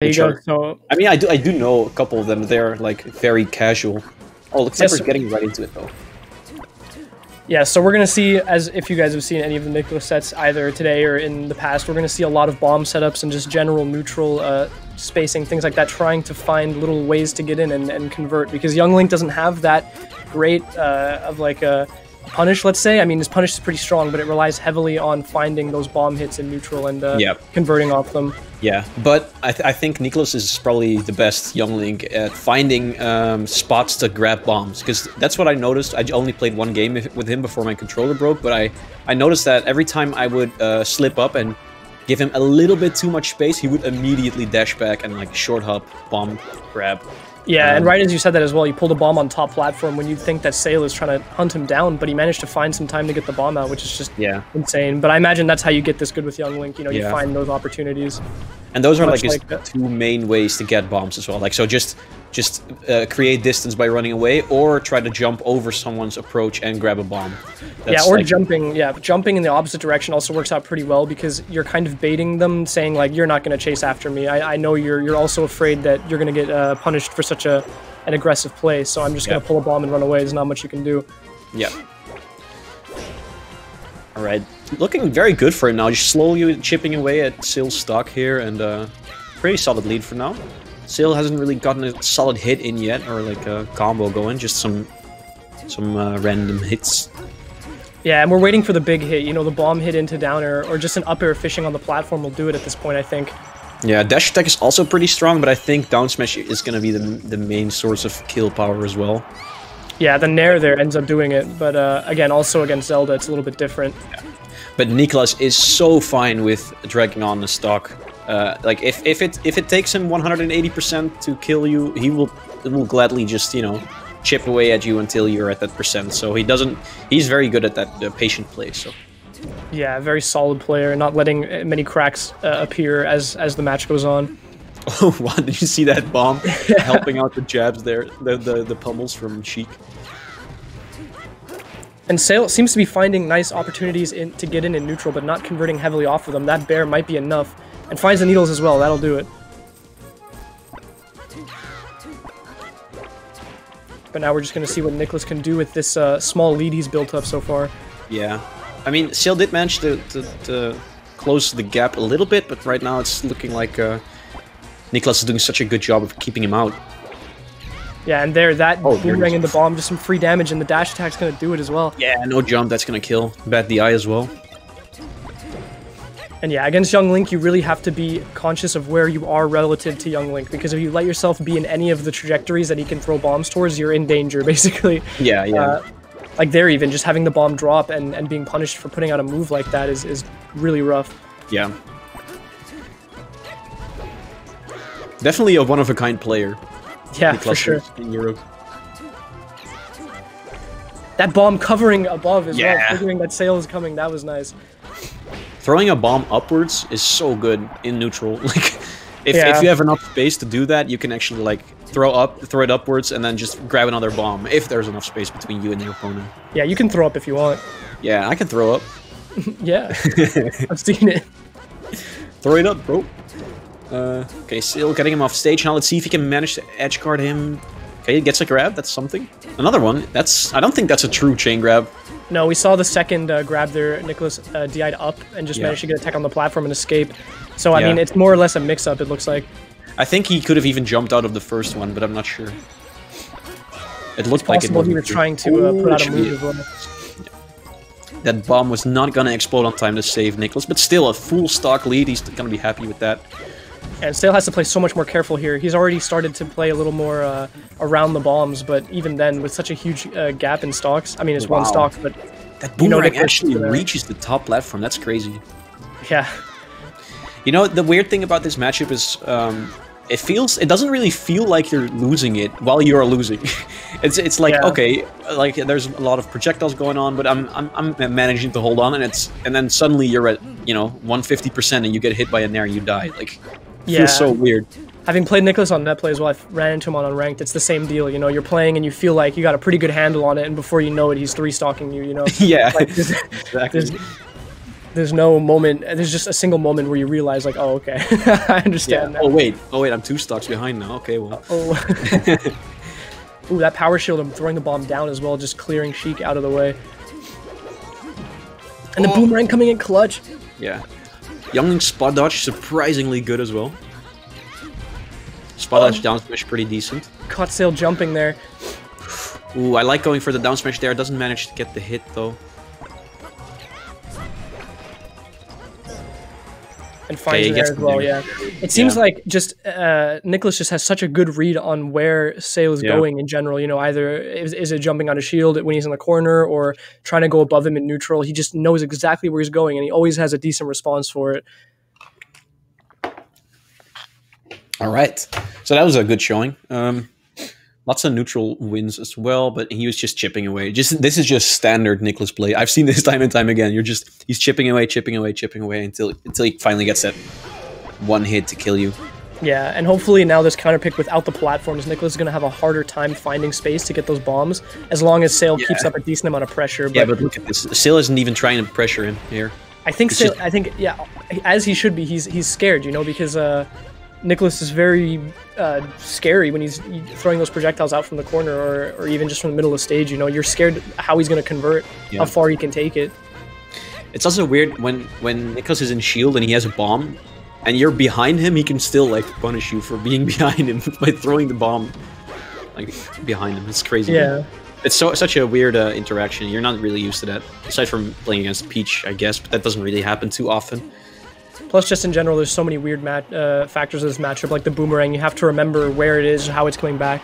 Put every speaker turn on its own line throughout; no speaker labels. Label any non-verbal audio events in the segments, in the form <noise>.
There you go. So
I mean, I do I do know a couple of them. They're like very casual. Oh, looks like we're getting right into it though.
Yeah, so we're gonna see, as if you guys have seen any of the Niklas sets either today or in the past, we're gonna see a lot of bomb setups and just general neutral uh, spacing, things like that, trying to find little ways to get in and, and convert. Because Young Link doesn't have that great uh, of like a punish, let's say. I mean, his punish is pretty strong, but it relies heavily on finding those bomb hits in neutral and uh,
Yep.
converting off them.
Yeah, but I, th- I think Niklas is probably the best young link at finding um, spots to grab bombs because that's what I noticed. I only played one game with him before my controller broke, but I I noticed that every time I would uh, slip up and give him a little bit too much space, he would immediately dash back and like short hop bomb grab.
Yeah, and
Um,
right as you said that as well, you pulled a bomb on top platform when you think that Saile is trying to hunt him down, but he managed to find some time to get the bomb out, which is just
Yeah,
insane. But I imagine that's how you get this good with Young Link. You know, you
Yeah.
find those opportunities.
And those are like
like
two main ways to get bombs as well. Like so, just just uh, create distance by running away, or try to jump over someone's approach and grab a bomb.
yeah, or
like-
jumping. Yeah, jumping in the opposite direction also works out pretty well because you're kind of baiting them, saying like, "You're not going to chase after me. I, I know you're. You're also afraid that you're going to get uh, punished for such a an aggressive play. So I'm just going to pull a bomb and run away. There's not much you can do.
Yeah. All right, looking very good for him now. Just slowly chipping away at Saile's stock here, and uh, pretty solid lead for now. Sill hasn't really gotten a solid hit in yet, or like a combo going. Just some some uh, random hits.
Yeah, and we're waiting for the big hit. You know, the bomb hit into down air or just an up air fishing on the platform will do it at this point. I think.
Yeah, dash attack is also pretty strong, but I think down smash is gonna be the the main source of kill power as well.
Yeah, the Nair there ends up doing it, but uh, again, also against Zelda, it's a little bit different.
But Niklas is so fine with dragging on the stock. Uh, like if, if it if it takes him 180% to kill you, he will will gladly just you know chip away at you until you're at that percent. So he doesn't. He's very good at that uh, patient play. So
Yeah, very solid player, not letting uh, many cracks uh, appear as as the match goes on. <laughs>
oh wow, did you see that bomb helping out the jabs there, the the, the pummels from Sheik?
And Saile seems to be finding nice opportunities in, to get in in neutral, but not converting heavily off of them. That bair might be enough, and finds the needles as well. That'll do it. But now we're just gonna see what Niklas can do with this uh, small lead he's built up so far.
Yeah, I mean, Saile did manage to, to, to close the gap a little bit, but right now it's looking like uh, Niklas is doing such a good job of keeping him out.
Yeah, and there, that
Oh,
boomerang in the bomb, just some free damage, and the dash attack's gonna do it as well.
Yeah, no jump, that's gonna kill. Bad DI as well.
And yeah, against Young Link, you really have to be conscious of where you are relative to Young Link, because if you let yourself be in any of the trajectories that he can throw bombs towards, you're in danger, <laughs> basically.
Yeah, yeah.
Uh, like there, even just having the bomb drop and, and being punished for putting out a move like that is, is really rough.
yeah. Definitely a one-of-a-kind player.
Yeah, for sure.
In Europe.
That bomb covering above as well,
Yeah.
figuring that Saile is coming, that was nice.
Throwing a bomb upwards is so good in neutral. <laughs> Like, if,
Yeah.
if you have enough space to do that, you can actually like throw up, throw it upwards, and then just grab another bomb if there's enough space between you and your opponent.
Yeah, you can throw up if you want.
Yeah, I can throw up. <laughs>
Yeah, I've seen it. <laughs>
Throw it up, bro. Uh, okay, still getting him off stage. Now let's see if he can manage to edge guard him. Okay, he gets a grab. That's something. Another one. That's. I don't think that's a true chain grab.
No, we saw the second uh, grab there. Niklas uh, DI'd up and just
Yeah.
managed to get a tech on the platform and escape. So, I
Yeah.
mean, it's more or less a mix-up, it looks like.
I think he could have even jumped out of the first one, but I'm not sure. It looked like it
he was trying to uh, put out a move well.
That bomb was not gonna explode on time to save Niklas, but still a full stock lead. He's gonna be happy with that.
And Saile has to play so much more careful here. He's already started to play a little more uh, around the bombs, but even then, with such a huge uh, gap in stocks, I mean, it's one stock, but
That
You know
boomerang actually reaches the top platform. That's crazy.
yeah,
You know, the weird thing about this matchup is um, it feels it doesn't really feel like you're losing it while you're losing. <laughs> it's it's like
Yeah.
okay, like there's a lot of projectiles going on, but I'm I'm, I'm managing to hold on, and it's and then suddenly you're at you know 150 percent, and you get hit by a nair, and you die. Like
Yeah.
feels so weird.
having played Niklas on netplay as well, I ran into him on unranked. It's the same deal, you know. You're playing and you feel like you got a pretty good handle on it, and before you know it, he's three stocking you. You know, <laughs>
yeah,
Like, there's- <laughs>
exactly.
there's- there's no moment. There's just a single moment where you realize, like, oh, okay, <laughs> I understand
Yeah. Oh wait, oh wait, I'm two stocks behind now. Okay, well.
Oh. Ooh, that power shield, I'm throwing the bomb down as well, just clearing Sheik out of the way. And the
Oh.
boomerang coming in clutch.
Yeah. Young Link's spot dodge surprisingly good as well. Spot
Oh.
dodge um, down smash pretty decent.
Caught Saile jumping there.
Ooh, I like going for the down smash there. Doesn't manage to get the hit though.
And finds it there as well.
damage
Yeah, it seems
Yeah.
like just uh, Niklas just has such a good read on where Saile is
Yeah.
going in general. You know, either is, is it jumping on a shield when he's in the corner or trying to go above him in neutral. He just knows exactly where he's going, and he always has a decent response for it.
All right. So that was a good showing. Um, lots of neutral wins as well, but he was just chipping away. Just this is just standard Niklas play. I've seen this <laughs> time and time again. You're just he's chipping away, chipping away, chipping away until until he finally gets that one hit to kill you.
Yeah, and hopefully now this counter pick without the platforms, Niklas is going to have a harder time finding space to get those bombs as long as Saile keeps up a decent amount of pressure.
Yeah,
But
but look at this. Saile isn't even trying to pressure him here.
I think Saile,
just-
I think yeah, as he should be. He's he's scared, you know, because uh, Niklas is very uh, scary when he's throwing those projectiles out from the corner or, or even just from the middle of the stage. You know, you're scared how he's going to convert,
Yeah.
how far he can take it.
It's also weird when when Niklas is in shield and he has a bomb, and you're behind him. He can still like punish you for <laughs> being behind him <laughs> by throwing the bomb like behind him. It's crazy.
Yeah.
It's so such a weird uh, interaction. You're not really used to that, aside from playing against Peach, I guess. But that doesn't really happen too often.
Plus, just in general, there's so many weird mat- uh, factors of this matchup, like the boomerang. You have to remember where it is, how it's coming back,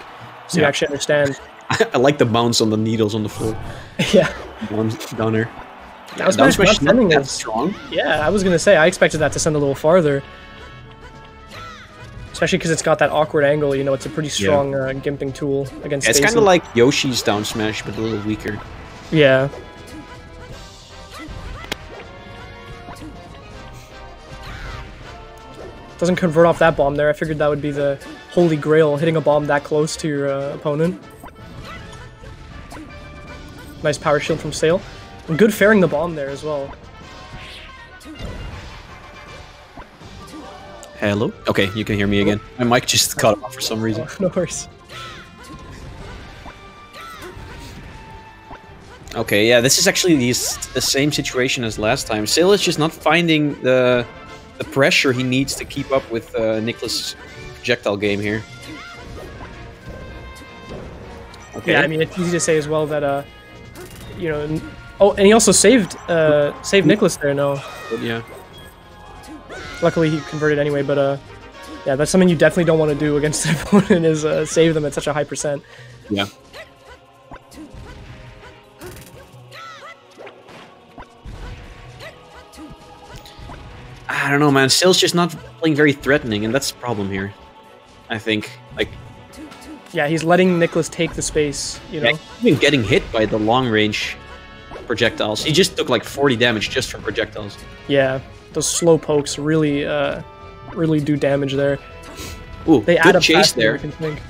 so you actually understand. <laughs>
I like the bounce on the needles on the floor. <laughs>
yeah.
Down, down there.
That was
down smash
sending
that strong.
Yeah, I was gonna say I expected that to send a little farther, especially because it's got that awkward angle. You know, it's a pretty strong uh, gimping tool against.
Yeah, it's kind of like Yoshi's down smash, but a little weaker.
yeah. Doesn't convert off that bomb there. I figured that would be the holy grail, hitting a bomb that close to your uh, opponent. Nice power shield from Saile. And good fairing the bomb there as well.
Hello. Okay, you can hear me again. My mic just cut off for some reason. <laughs>
no worries.
Okay, yeah, this is actually the, the same situation as last time. Saile is just not finding the the pressure he needs to keep up with uh, Niklas' projectile game here. Okay.
Yeah, I mean it's easy to say as well that uh, you know, oh, and he also saved uh saved Niklas there. No,
yeah.
luckily he converted anyway. But uh, yeah, that's something you definitely don't want to do against <laughs> an opponent is uh, save them at such a high percent.
Yeah. I don't know, man. Saile's just not playing very threatening, and that's the problem here. I think. Like,
Yeah, he's letting Niklas take the space. You know,
yeah, even getting hit by the long range projectiles. He just took like 40 damage just from projectiles.
yeah, those slow pokes really uh really do damage there.
Ooh,
They
good
add up
chase there.
you can think.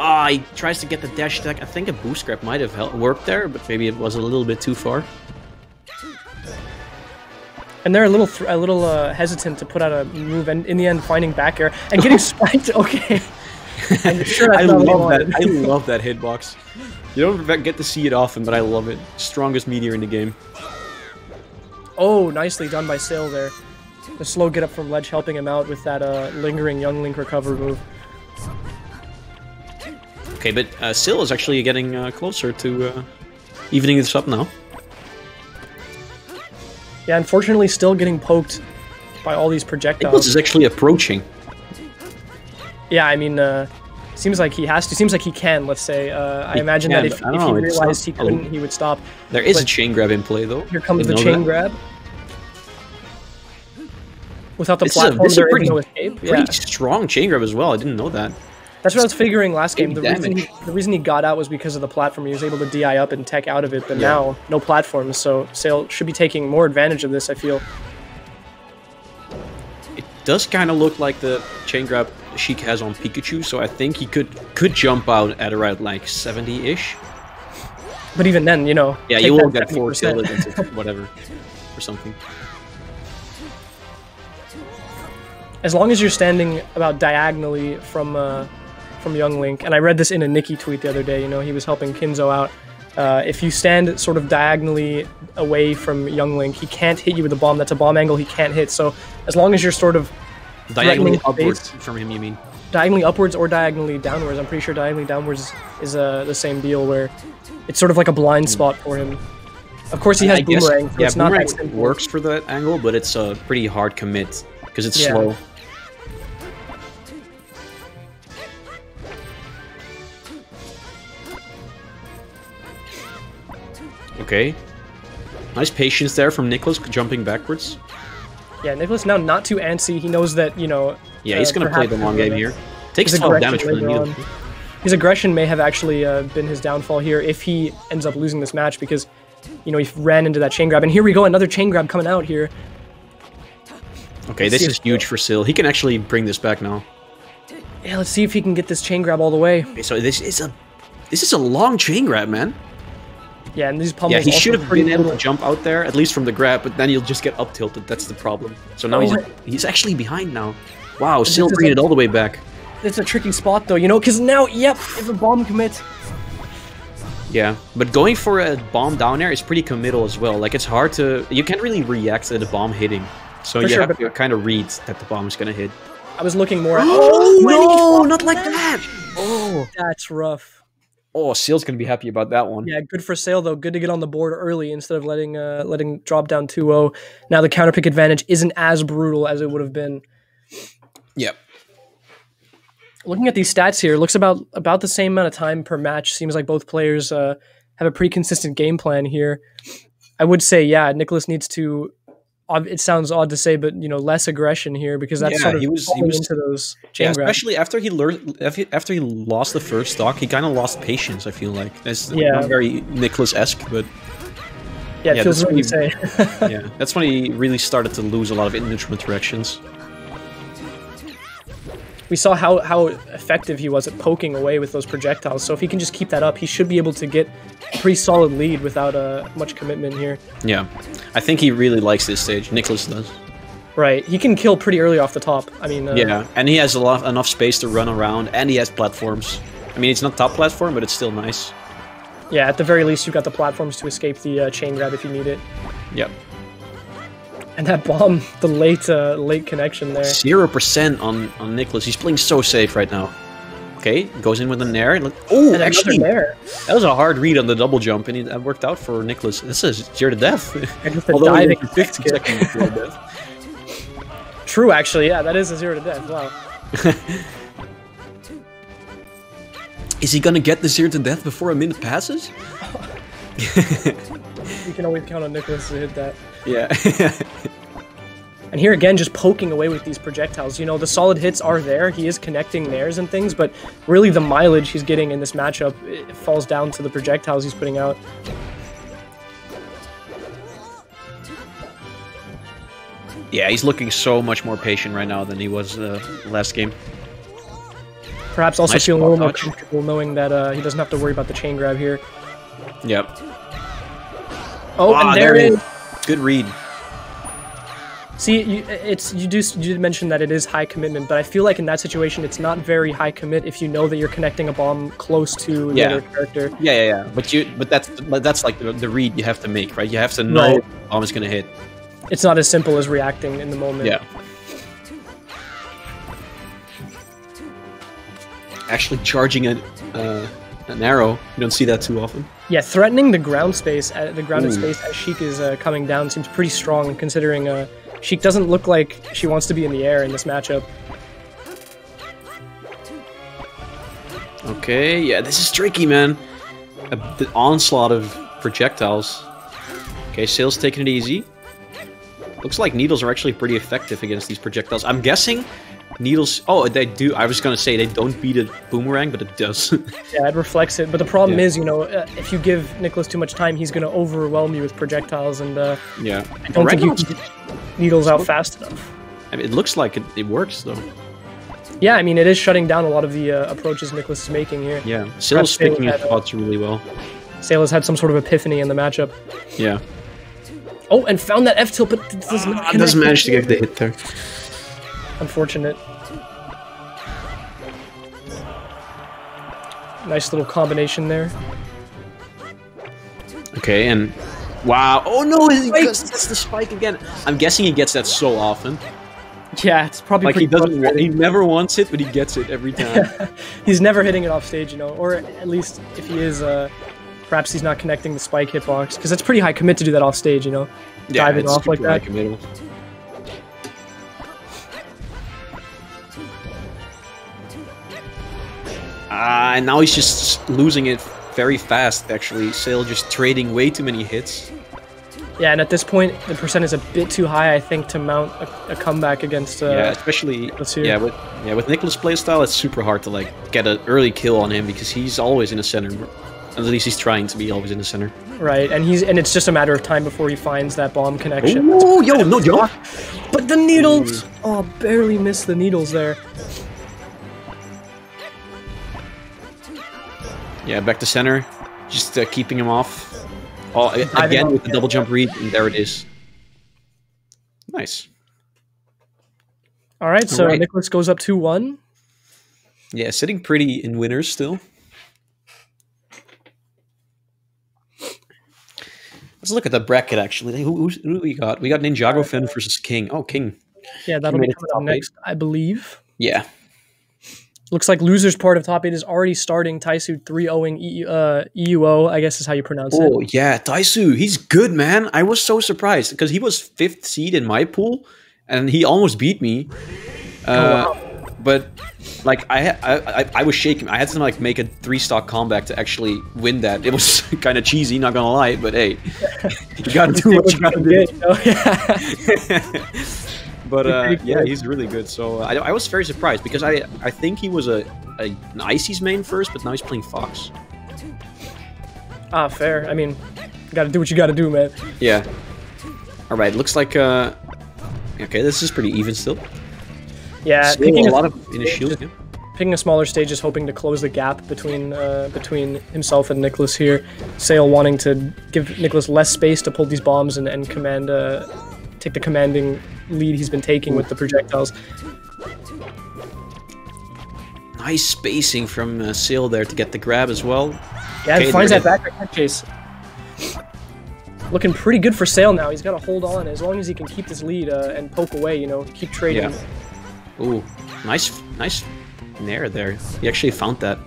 Ah, he tries to get the dash attack. I think a boost grab might have helped, worked there, but maybe it was a little bit too far.
And they're a little a little uh, hesitant to put out a move, and in the end, finding back air and getting <laughs> spiked. Okay, <laughs> sure
I
not what he
love that. I love that hitbox. You don't get to see it often, but I love it. Strongest meteor in the game.
Oh, nicely done by Saile there. The slow get up from ledge helping him out with that uh, lingering Young Link recover move.
Okay, but uh, Saile is actually getting uh, closer to uh, evening this up now.
Yeah, unfortunately, still getting poked by all these
Niklas
projectiles.
is actually approaching.
Yeah, I mean, uh, seems like he has to. Seems like he can. Let's say. Uh, I imagine
can,
that if, if he
know, it's
realized he couldn't, he would stop.
There is a chain grab in play, though.
Here comes the chain
that.
grab. Without the
This is a- this is a pretty-
no escape.
Pretty
Yeah.
strong chain grab as well. I didn't know that.
That's what I was figuring last game. The reason, he, the reason he got out was because of the platform. He was able to DI up and tech out of it, but
Yeah.
now no platforms, so Saile should be taking more advantage of this, I feel.
It does kind of look like the chain grab Sheik has on Pikachu, so I think he could could jump out at around like 70-ish.
But even then, you know,
Yeah, you will
that
get 4
70%.
kill into <laughs> whatever. or something.
As long as you're standing about diagonally from uh, from Young Link, and I read this in a Nikki tweet the other day. You know, he was helping Kinzo out. Uh, if you stand sort of diagonally away from Young Link, he can't hit you with a bomb. That's a bomb angle he can't hit. So as long as you're sort of
Diagonally upwards from him, you mean?
diagonally upwards or diagonally downwards. I'm pretty sure diagonally downwards is uh, the same deal where it's sort of like a blind spot for him. Of course, he has
I guess-
boomerang, so
yeah,
it's not
boomerang
that
works for that angle, but it's a pretty hard commit because it's
Yeah.
slow. Okay. Nice patience there from Niklas jumping backwards.
Yeah, Niklas now not too antsy. He knows that you know.
Yeah, he's
uh,
gonna play the long game here. Takes
his
12
aggression
damage from the needle.
His aggression may have actually uh, been his downfall here if he ends up losing this match because, you know, he ran into that chain grab. And here we go, another chain grab coming out here.
Okay,
Let's
this is huge for Saile. He can actually bring this back now.
Yeah, let's see if he can get this chain grab all the way.
Okay, so this is a this is a long chain grab, man.
Yeah, and these pummels.
Yeah, he should have been able to jump out there, at least from the grab, but then you'll just get up tilted. That's the problem. So now
Oh,
he's
wait.
he's actually behind now. Wow,
still
bringing it all the way back.
It's a tricky spot though, you know, because now, yep, if a bomb commits,
Yeah, but going for a bomb down there is pretty committal as well. Like it's hard to you can't really react to the bomb hitting. So
For
you
sure,
have to kind of read that the bomb is gonna hit.
I was looking more at.
Oh <gasps> no, not like that! Oh,
That's rough.
Oh, Saile's gonna be happy about that one.
Yeah, good for Saile though. Good to get on the board early instead of letting uh, letting drop down 2-0. Now the counter pick advantage isn't as brutal as it would have been.
Yep.
Looking at these stats here, looks about about the same amount of time per match. Seems like both players uh, have a pretty consistent game plan here. I would say, yeah, Niklas needs to. It sounds odd to say, but you know, less aggression here because that's
Yeah,
sort of
he was- he was-
into those chain
Yeah, especially after he learned after he lost the first stock, he kind of lost patience. I feel like that's
Yeah.
not very Niklas-esque, but
Yeah, it
yeah,
feels
that's
weird to say.
yeah, that's when he really started to lose a lot of neutral interactions.
We saw how how effective he was at poking away with those projectiles. So if he can just keep that up, he should be able to get a pretty solid lead without uh, much commitment here.
Yeah, I think he really likes this stage. Niklas does.
Right, he can kill pretty early off the top. I mean, uh,
Yeah, and he has a lot enough space to run around, and he has platforms. I mean, it's not top platform, but it's still nice.
yeah. At the very least, you've got the platforms to escape the uh, chain grab if you need it.
Yep.
And that bomb, <laughs> the late uh, late connection there.
Zero percent on on Niklas. He's playing so safe right now. Okay, goes in with a nair. Look, oh, actually, that was a hard read on the double jump, and it that worked out for Niklas. This is zero to death. <laughs>
And just a
Although
diving
he 50
kick.
seconds zero to death.
True, actually, yeah, that is a zero to death. Wow. <laughs>
Is he gonna get the zero to death before a minute passes?
You can always count on Niklas to hit that.
Yeah. <laughs>
And here again, just poking away with these projectiles. You know, the solid hits are there. He is connecting theirs and things, but really the mileage he's getting in this matchup it falls down to the projectiles he's putting out.
yeah, he's looking so much more patient right now than he was uh, last game.
Perhaps also
Nice
feeling a little more comfortable knowing that uh, he doesn't have to worry about the chain grab here.
Yep.
Oh,
Ah,
and there
there
is.
Good read.
See, you, it's you do you did mention that it is high commitment, but I feel like in that situation it's not very high commit if you know that you're connecting a bomb close to the
Yeah.
other character.
Yeah, yeah, yeah. But you, but that's, that's like the, the read you have to make, right? You have to know
Right.
the bomb is gonna hit.
It's not as simple as reacting in the moment.
Yeah. Actually, charging a, uh, an arrow, you don't see that too often.
Yeah, threatening the ground space, uh, the grounded
Ooh.
space as Sheik is uh, coming down seems pretty strong, considering uh, Sheik doesn't look like she wants to be in the air in this matchup.
Okay, yeah, this is tricky, man. A, the onslaught of projectiles. Okay, Saile's taking it easy. Looks like needles are actually pretty effective against these projectiles. I'm guessing needles. Oh, they do. I was gonna say they don't beat a boomerang, but it does. <laughs>
Yeah, it reflects it. But the problem
Yeah.
is, you know, uh, if you give Niklas too much time, he's going to overwhelm you with projectiles, and uh,
yeah.
I don't think you can needles out fast enough.
I mean, it looks like it, it works though.
Yeah, I mean, it is shutting down a lot of the uh, approaches Niklas is making here.
Yeah, Saile's
Perhaps
picking his
had
spots really well.
Saile has had some sort of epiphany in the matchup.
Yeah.
Oh, and found that F tilt, but it does not
Ah, doesn't manage to get the hit there.
Unfortunate. Nice little combination there.
Okay, and wow. Oh no, he gets that's the spike again. I'm guessing he gets that so often.
Yeah, it's probably
Like he doesn't, wa- he never wants it, but he gets it every time. <laughs>
He's never hitting it off stage, you know, or at least if he is, uh, perhaps he's not connecting the spike hitbox because that's pretty high commit to do that off stage, you know,
yeah,
diving
it's
off like
super high
that.
Ah, and now he's just losing it very fast. Actually, Saile just trading way too many hits.
Yeah, and at this point, the percent is a bit too high, I think, to mount a, a comeback against. Uh,
yeah, especially yeah with yeah with Niklas' playstyle, it's super hard to like get an early kill on him because he's always in the center. At least he's trying to be always in the center.
Right, and he's and it's just a matter of time before he finds that bomb connection.
Oh, yo, no, yo.
But the needles! Oh, barely missed the needles there.
Yeah, back to center, just uh, keeping him off. Oh, again with the double jump read, and there it is. Nice.
All right, so
Alright.
Niklas goes up 2 1.
Yeah, sitting pretty in winners still. Let's look at the bracket actually. Who, who do we got? We got Ninjago Finn versus King. Oh, King.
Yeah, that'll be coming up next, I believe.
Yeah.
Looks like loser's part of top 8 is already starting. Taisu 3 0ing EU, uh, EUO, I guess is how you pronounce
Oh
it.
Oh, yeah, Taisu. He's good, man. I was so surprised because he was fifth seed in my pool, and he almost beat me. Uh,
wow.
But like I, I, I, I was shaking. I had to like make a three stock comeback to actually win that. It was <laughs> kind of cheesy, not gonna lie. But hey, <laughs> you gotta <laughs> do what you gotta do.
You know?
But uh, yeah, he's really good. So I, I was very surprised because I I think he was a, a an Icy's main first, but now he's playing Fox.
ah, fair. I mean, you gotta do what you gotta do, man.
Yeah. All right. Looks like uh. Okay, this is pretty even still.
Yeah,
Still
picking
a
a,
lot of in his shield. yeah.
picking a smaller stage is hoping to close the gap between uh, between himself and Niklas here. Saile wanting to give Niklas less space to pull these bombs and, and command uh, take the commanding lead he's been taking with the projectiles.
Nice spacing from uh, Saile there to get the grab as well.
Yeah, and finds that back head chase. Looking pretty good for Saile now. He's got to hold on as long as he can keep this lead uh, and poke away. You know, keep trading.
Yeah. Ooh, nice, nice nair there. He actually found that.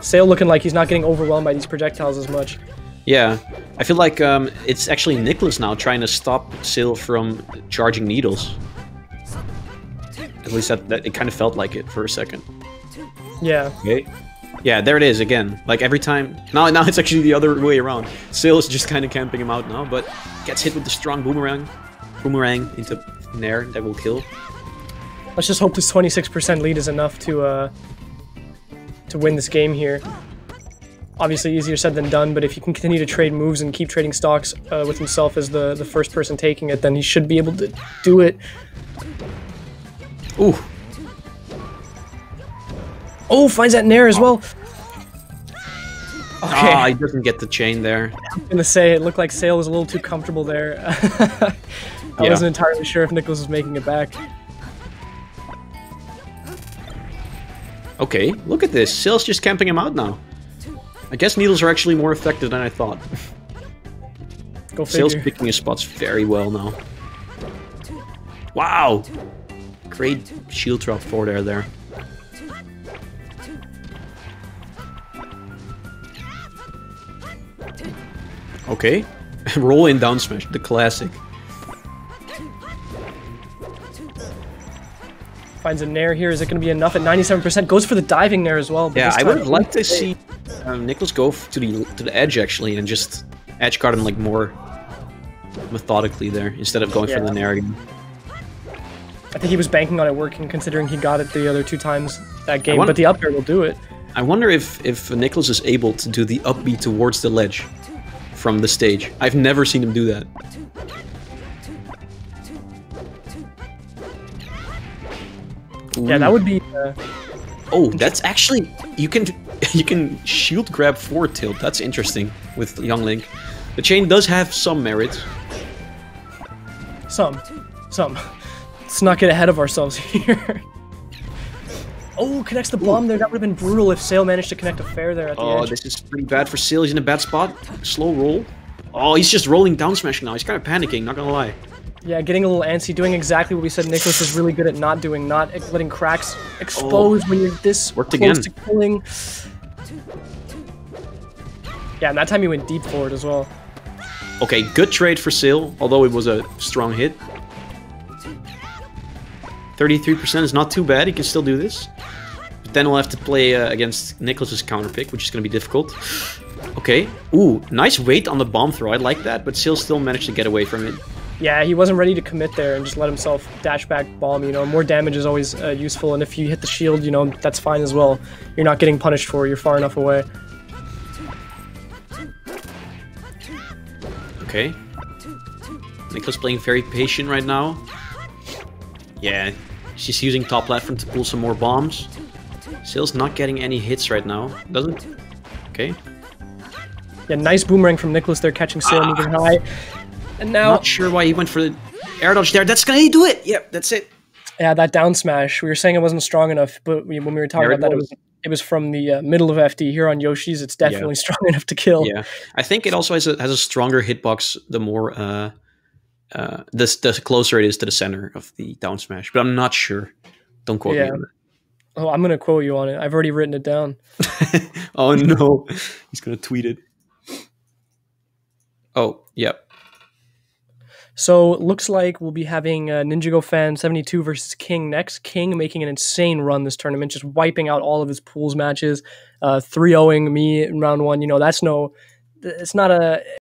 Saile looking like he's not getting overwhelmed by these projectiles as much.
Yeah, I feel like um, it's actually Niklas now trying to stop Saile from charging needles. At least that, that it kind of felt like it for a second.
Yeah,
Okay. Yeah, there it is again. Like every time. Now, now it's actually the other way around. Saile is just kind of camping him out now, but gets hit with the strong boomerang, boomerang into Nair that will kill.
let's just hope this 26% lead is enough to uh, to win this game here. Obviously, easier said than done, but if he can continue to trade moves and keep trading stocks uh, with himself as the, the first person taking it, then he should be able to do it.
Ooh,
Oh, finds that Nair as well. Okay,
ah, he doesn't get the chain there.
I'm gonna say it looked like Saile was a little too comfortable there. <laughs> I
Yeah.
wasn't entirely sure if Niklas was making it back.
Okay, look at this. Saile's just camping him out now. I guess needles are actually more effective than I thought.
Go Saile's
picking his spots very well now. Wow! Great shield drop for there there. Okay. <laughs> Roll in down smash, the classic.
Finds a Nair here. Is it going to be enough at 97%? Goes for the diving Nair as well. but
Yeah, I would liked to see um, Niklas go to the to the edge actually and just edge guard him like more methodically there instead of going for the nair again.
I think he was banking on it working, considering he got it the other two times that game.
wonder-
But the up air will do it.
I wonder if if Niklas is able to do the upbeat towards the ledge from the stage. I've never seen him do that.
Yeah, that would be. Uh,
Oh, that's actually you can. <laughs> you can shield grab forward tilt. That's interesting with Young Link. The chain does have some merit.
Some. Some. Let's not get ahead of ourselves <laughs> here. oh, connects the bomb there. That would have been brutal if Saile managed to connect a fair there at the
Oh,
edge.
this is pretty bad for Saile. He's in a bad spot. Slow roll. Oh, he's just rolling down smash now. He's kind of panicking, not gonna lie.
Yeah, getting a little antsy, doing exactly what we said Niklas is really good at not doing, not letting cracks expose when you're this
Worked
close
again.
to killing. Yeah, and that time he went deep forward as well.
Okay, good trade for Saile, although it was a strong hit. 33% is not too bad, he can still do this. But then we'll have to play uh, against Niklas's counter pick, which is going to be difficult. Okay, ooh, nice weight on the bomb throw, I like that, but Saile still managed to get away from it.
Yeah, he wasn't ready to commit there and just let himself dash back bomb. You know, more damage is always uh, useful, and if you hit the shield, you know, that's fine as well. You're not getting punished for it, you're far enough away.
Okay. Niklas playing very patient right now. Yeah, she's using top platform to pull some more bombs. Saile's not getting any hits right now. Doesn't... Okay.
Yeah, nice boomerang from Niklas there, catching Saile moving high. And now,
Not sure why he went for the air dodge there. That's gonna do it. Yep, that's it.
yeah, that down smash. We were saying it wasn't strong enough, but we, when we were talking
There
about
it
that, it was, it was from the uh, middle of FD. Here on Yoshi's, it's definitely strong <laughs> enough to kill.
Yeah, I think it also has a has a stronger hitbox the more uh, uh, the the closer it is to the center of the down smash. But I'm not sure. Don't quote
Yeah.
me on
Oh, I'm gonna quote you on it. I've already written it down. <laughs>
oh no, he's gonna tweet it. Oh, yep.
So looks like we'll be having uh, Ninjago Fan 72 versus King next. King making an insane run this tournament, just wiping out all of his pools matches, uh, 3-0ing me in round one. You know, that's no, it's not a